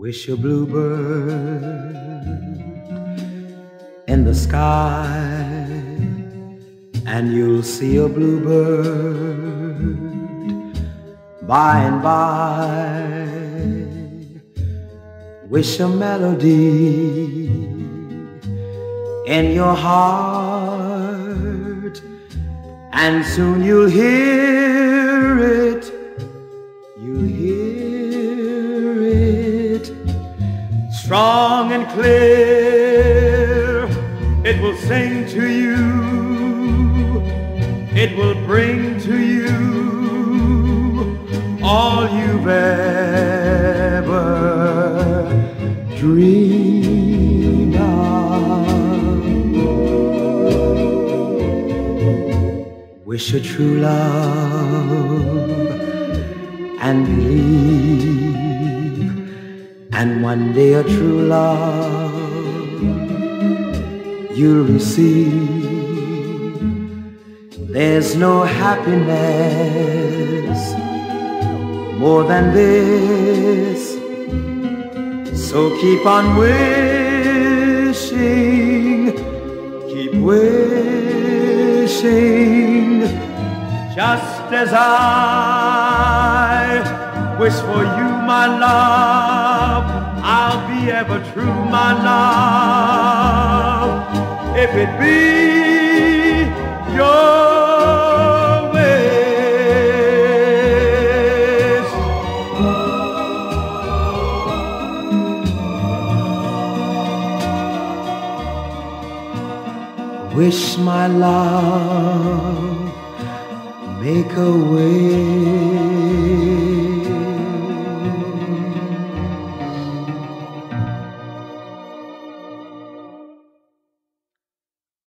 Wish a bluebird in the sky, and you'll see a bluebird by and by. Wish a melody in your heart, and soon you'll hear strong and clear. It will sing to you. It will bring to you all you've ever dreamed of. Wish a true love and believe, and one day a true love you'll receive. There's no happiness more than this. So keep on wishing, keep wishing, just as I wish for you, my love. I'll be ever true, my love. If it be your wish. Wish my love, make a wish.